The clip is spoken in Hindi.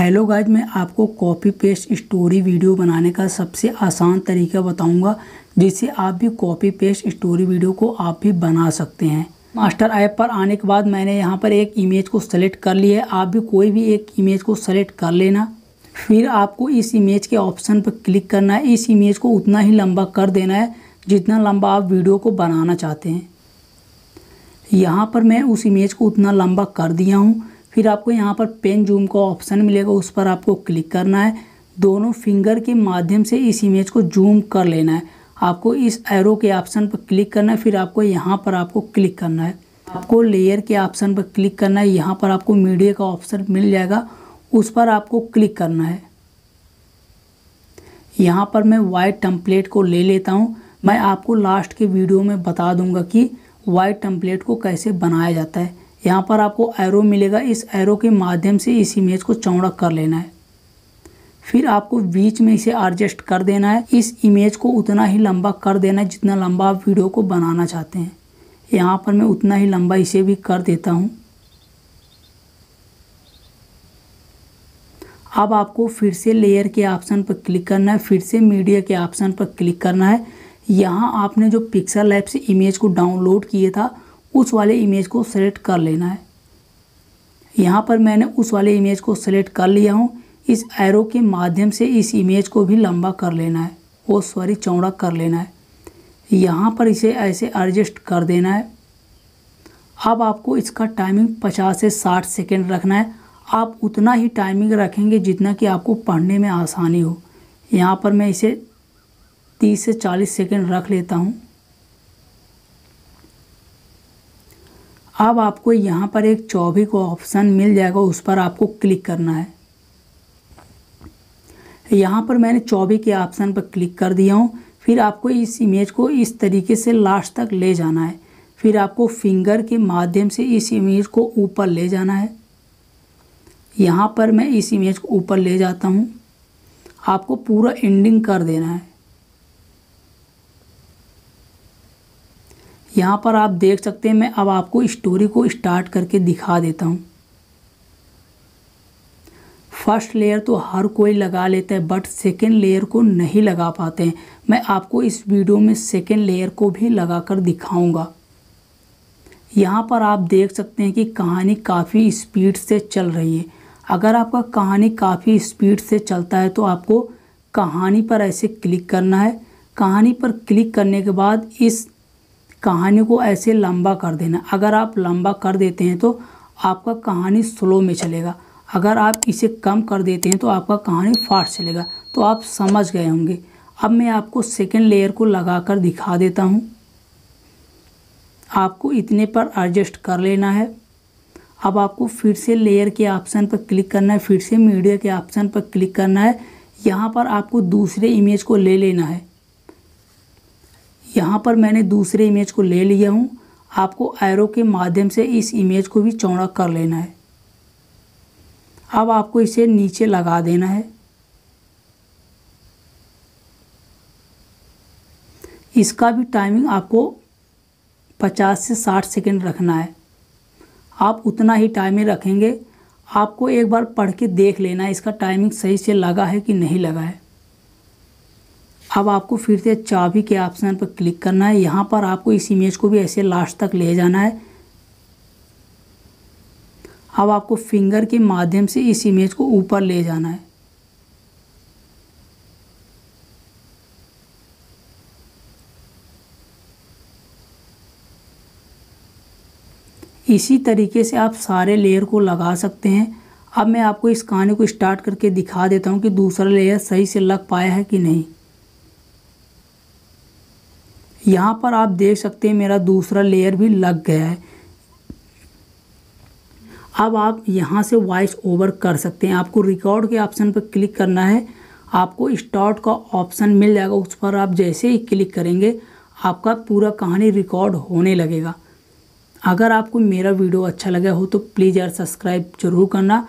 हेलो गाइज़ मैं आपको कॉपी पेस्ट स्टोरी वीडियो बनाने का सबसे आसान तरीका बताऊँगा, जिससे आप भी कॉपी पेस्ट स्टोरी वीडियो को आप भी बना सकते हैं। मास्टर ऐप पर आने के बाद मैंने यहाँ पर एक इमेज को सेलेक्ट कर लिया है। आप भी कोई भी एक इमेज को सेलेक्ट कर लेना। फिर आपको इस इमेज के ऑप्शन पर क्लिक करना है। इस इमेज को उतना ही लंबा कर देना है, जितना लंबा आप वीडियो को बनाना चाहते हैं। यहाँ पर मैं उस इमेज को उतना लंबा कर दिया हूँ। फिर आपको यहाँ पर पेन जूम का ऑप्शन मिलेगा, उस पर आपको क्लिक करना है। दोनों फिंगर के माध्यम से इस इमेज को जूम कर लेना है। आपको इस एरो के ऑप्शन पर क्लिक करना है, फिर आपको यहाँ पर आपको क्लिक करना है। आपको लेयर के ऑप्शन पर क्लिक करना है, यहाँ पर आपको मीडिया का ऑप्शन मिल जाएगा, उस पर आपको क्लिक करना है। यहाँ पर मैं वाइट टम्पलेट को ले लेता हूँ। मैं आपको लास्ट के वीडियो में बता दूँगा कि वाइट टम्पलेट को कैसे बनाया जाता है। यहाँ पर आपको एरो मिलेगा। इस एरो के माध्यम से इस इमेज को चौड़ा कर लेना है। फिर आपको बीच में इसे एडजस्ट कर देना है। इस इमेज को उतना ही लंबा कर देना है जितना लंबा आप वीडियो को बनाना चाहते हैं। यहाँ पर मैं उतना ही लंबा इसे भी कर देता हूँ। अब आपको फिर से लेयर के ऑप्शन पर क्लिक करना है। फिर से मीडिया के ऑप्शन पर क्लिक करना है। यहाँ आपने जो पिक्सल ऐप से इमेज को डाउनलोड किया था उस वाले इमेज को सेलेक्ट कर लेना है। यहाँ पर मैंने उस वाले इमेज को सेलेक्ट कर लिया हूँ। इस एरो के माध्यम से इस इमेज को भी लंबा कर लेना है। वो सॉरी चौड़ा कर लेना है। यहाँ पर इसे ऐसे एडजस्ट कर देना है। अब आपको इसका टाइमिंग 50 से 60 सेकेंड रखना है। आप उतना ही टाइमिंग रखेंगे जितना कि आपको पढ़ने में आसानी हो। यहाँ पर मैं इसे 30 से 40 सेकेंड रख लेता हूँ। अब आपको यहाँ पर एक चौबी को ऑप्शन मिल जाएगा, उस पर आपको क्लिक करना है। यहाँ पर मैंने चौबी के ऑप्शन पर क्लिक कर दिया हूँ। फिर आपको इस इमेज को इस तरीके से लास्ट तक ले जाना है। फिर आपको फिंगर के माध्यम से इस इमेज को ऊपर ले जाना है। यहाँ पर मैं इस इमेज को ऊपर ले जाता हूँ। आपको पूरा एंडिंग कर देना है। यहाँ पर आप देख सकते हैं, मैं अब आपको स्टोरी को स्टार्ट करके दिखा देता हूँ। फ़र्स्ट लेयर तो हर कोई लगा लेता है बट सेकेंड लेयर को नहीं लगा पाते हैं। मैं आपको इस वीडियो में सेकेंड लेयर को भी लगाकर दिखाऊँगा। यहाँ पर आप देख सकते हैं कि कहानी काफ़ी स्पीड से चल रही है। अगर आपका कहानी काफ़ी स्पीड से चलता है तो आपको कहानी पर ऐसे क्लिक करना है। कहानी पर क्लिक करने के बाद इस कहानी को ऐसे लंबा कर देना। अगर आप लंबा कर देते हैं तो आपका कहानी स्लो में चलेगा। अगर आप इसे कम कर देते हैं तो आपका कहानी फास्ट चलेगा। तो आप समझ गए होंगे। अब मैं आपको सेकेंड लेयर को लगाकर दिखा देता हूँ। आपको इतने पर एडजस्ट कर लेना है। अब आपको फिर से लेयर के ऑप्शन पर क्लिक करना है। फिर से मीडिया के ऑप्शन पर क्लिक करना है। यहाँ पर आपको दूसरे इमेज को ले लेना है। यहाँ पर मैंने दूसरे इमेज को ले लिया हूँ। आपको एरो के माध्यम से इस इमेज को भी चौड़ा कर लेना है। अब आपको इसे नीचे लगा देना है। इसका भी टाइमिंग आपको 50 से 60 सेकंड रखना है। आप उतना ही टाइमिंग रखेंगे। आपको एक बार पढ़ के देख लेना है इसका टाइमिंग सही से लगा है कि नहीं लगा है। अब आपको फिर से चाबी के ऑप्शन पर क्लिक करना है। यहाँ पर आपको इस इमेज को भी ऐसे लास्ट तक ले जाना है। अब आपको फिंगर के माध्यम से इस इमेज को ऊपर ले जाना है। इसी तरीके से आप सारे लेयर को लगा सकते हैं। अब मैं आपको इस कहानी को स्टार्ट करके दिखा देता हूँ कि दूसरा लेयर सही से लग पाया है कि नहीं। यहाँ पर आप देख सकते हैं मेरा दूसरा लेयर भी लग गया है। अब आप यहाँ से वॉइस ओवर कर सकते हैं। आपको रिकॉर्ड के ऑप्शन पर क्लिक करना है। आपको स्टार्ट का ऑप्शन मिल जाएगा। उस पर आप जैसे ही क्लिक करेंगे, आपका पूरा कहानी रिकॉर्ड होने लगेगा। अगर आपको मेरा वीडियो अच्छा लगा हो तो प्लीज़ यार सब्सक्राइब ज़रूर करना।